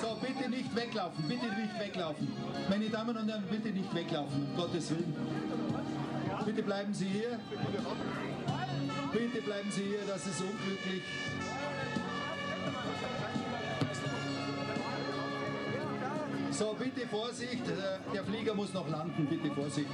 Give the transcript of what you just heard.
So, bitte nicht weglaufen, bitte nicht weglaufen. Meine Damen und Herren, bitte nicht weglaufen, um Gottes Willen. Bitte bleiben Sie hier. Bitte bleiben Sie hier, das ist unglücklich. So, bitte Vorsicht, äh, der Flieger muss noch landen, bitte Vorsicht.